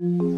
Okay,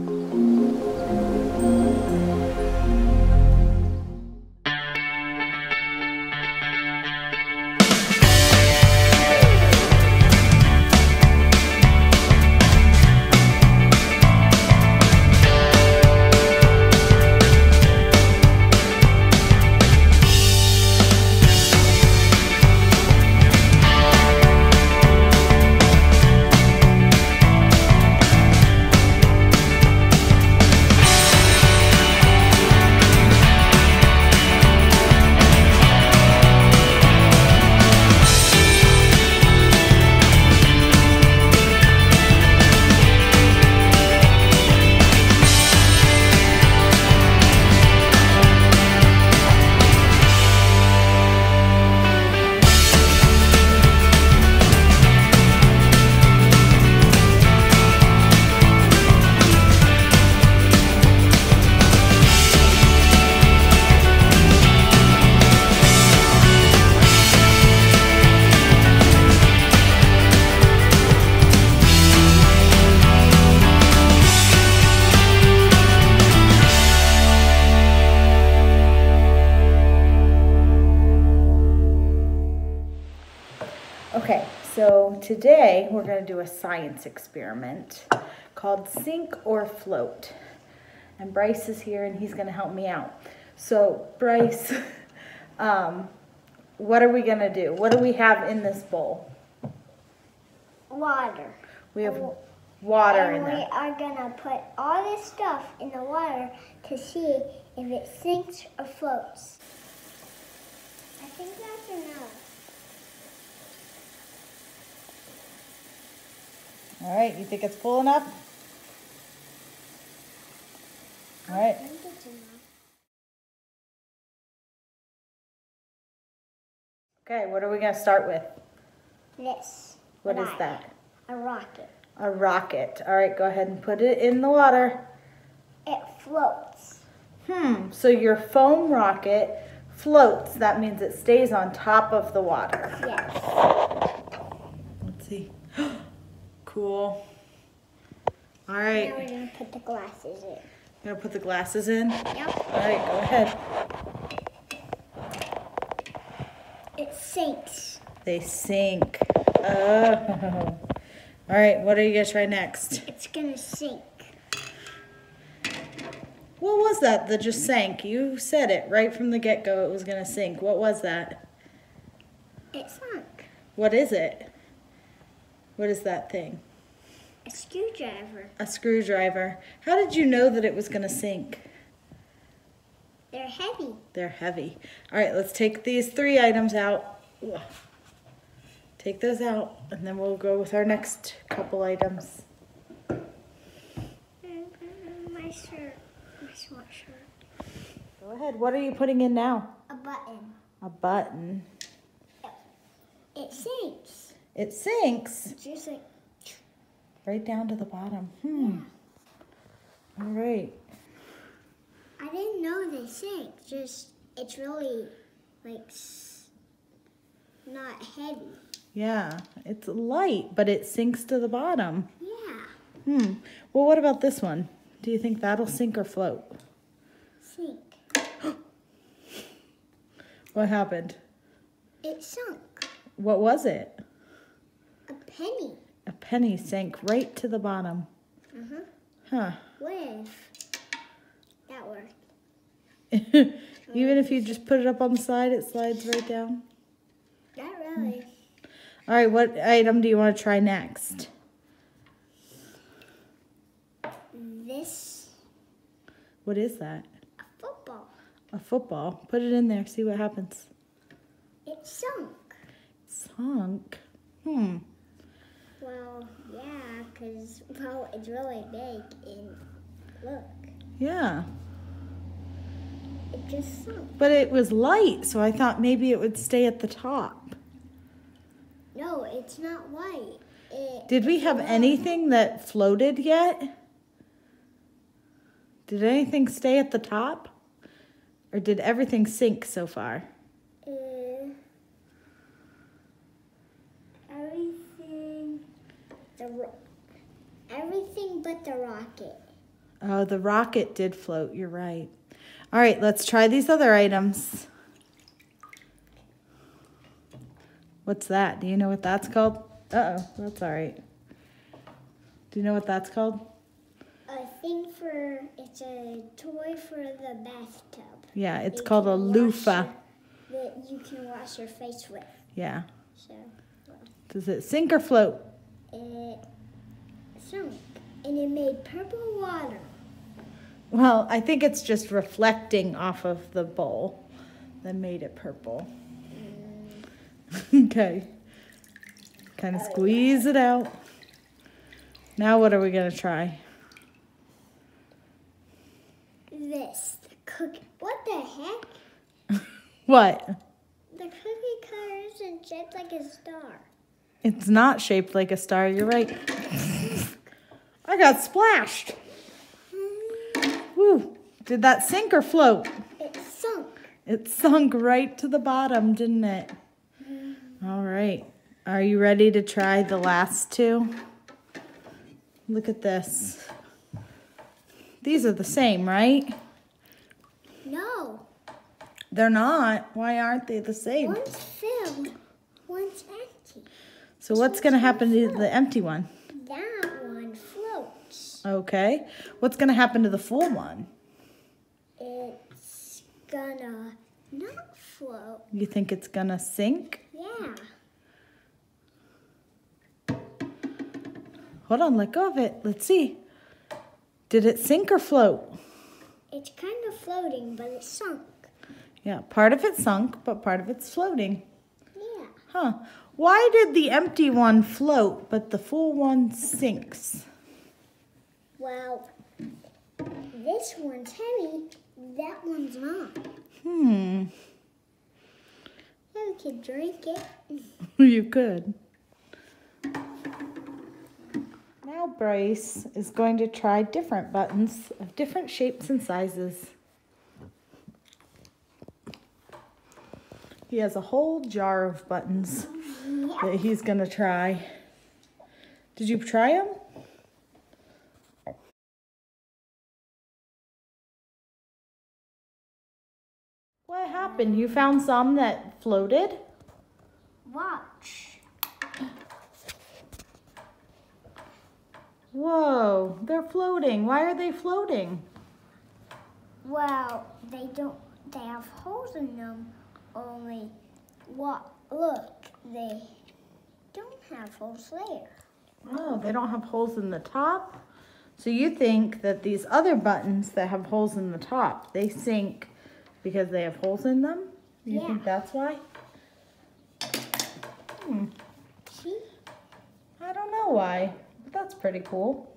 so today we're going to do a science experiment called sink or float. And Bryce is here and he's going to help me out. So, Bryce, um, what are we going to do? What do we have in this bowl? Water. We have water in and we are gonna put all this stuff in the water to see if it sinks or floats. I think that's enough. All right, you think it's full enough? All right. I think it's enough. Okay, what are we going to start with? This. What is I- that? A rocket. A rocket. All right, go ahead and put it in the water. It floats. Hmm, so your foam rocket floats. That means it stays on top of the water. Yes. Let's see. cool. All Now right, we're gonna put the glasses in. gonna put the glasses in. Yep. All right, go ahead. It sinks. They sink. Oh. All right, what are you gonna try next? It's gonna sink. What was that that just sank? You said it right from the get go. It was gonna sink. What was that? It sunk. What is it? What is that thing? A screwdriver. A screwdriver. How did you know that it was gonna sink? They're heavy. They're heavy. All right, let's take these three items out. Ugh. Take those out, and then we'll go with our next couple items. My shirt. My sweatshirt. Go ahead. What are you putting in now? A button. A button. It sinks. It sinks just like right down to the bottom. Hmm. All right. I didn't know they sink. Just it's really like not heavy. Yeah, it's light, but it sinks to the bottom. Yeah, Hmm. Well, what about this one? Do you think that'll sink or float? sink. What happened? It sunk. What was it? A penny. A penny sank right to the bottom. Uh huh. Huh. What if that worked? Even if you just put it up on the side, it slides right down. Not really. All right, what item do you want to try next? This What is that? a football. A football. Put it in there, see what happens. It sunk. Sunk. Hmm. Well, yeah, cause well, it's really big and look, Yeah. it just sunk. But it was light, so I thought maybe it would stay at the top. No, it's not white. It, Did we have anything that floated yet? Did anything stay at the top? Or did everything sink so far? Uh, everything, the ro- everything but the rocket. Oh, the rocket did float. You're right. All right, let's try these other items. What's that? Do you know what that's called? Uh oh, that's all right. Do you know what that's called? A thing for it's a toy for the bathtub. Yeah, it's called a loofah. your- That you can wash your face with. Yeah. So Does it sink or float? Uh, it sunk and it made purple water. Well, I think it's just reflecting off of the bowl that made it purple. Mm. okay. Kind of squeeze it out. Now, what are we going to try? This the cookie. What the heck? What? The cookie cutter isn't shaped like a star. It's not shaped like a star. You're right. I got splashed. Woo. Did that sink or float? It sunk. It sunk right to the bottom, didn't it? All right. Are you ready to try the last two? Look at this. These are the same, right? No. They're not. Why aren't they the same? One's filled, one's empty. So what's going to happen to the empty one? That one floats. Okay. What's going to happen to the full one? It's gonna not float. You think it's going to sink? Yeah. Hold on, let go of it. Let's see. Did it sink or float? It's kind of floating, but it sunk. Yeah, part of it sunk, but part of it's floating. Yeah. Huh. Why did the empty one float, but the full one sinks? Well, this one's heavy, that one's not. Hmm. We could drink it. You could. Now Bryce is going to try different buttons of different shapes and sizes. He has a whole jar of buttons that he's going to try. Did you try them? What happened? You found some that floated? Watch. Whoa, they're floating. Why are they floating? Well, they don't, they have holes in them, only, what, look, they have holes there. Oh, they don't have holes in the top? So you think that these other buttons that have holes in the top, they sink because they have holes in them? You Yeah. think that's why? Hmm, See? I don't know why, but that's pretty cool.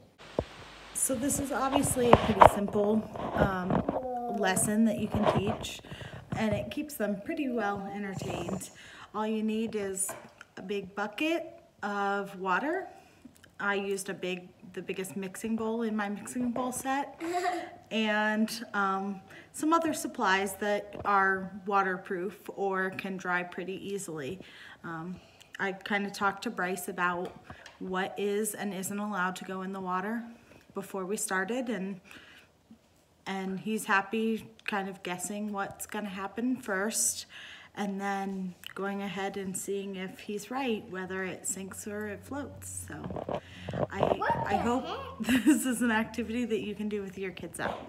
So this is obviously a pretty simple um, lesson that you can teach, and it keeps them pretty well entertained. All you need is a big bucket of water. I used a big, the biggest mixing bowl in my mixing bowl set, and um, some other supplies that are waterproof or can dry pretty easily. Um, I kind of talked to Bryce about what is and isn't allowed to go in the water before we started, and and he's happy kind of guessing what's going to happen first and then going ahead and seeing if he's right whether it sinks or it floats. So i i hope this is an activity that you can do with your kids out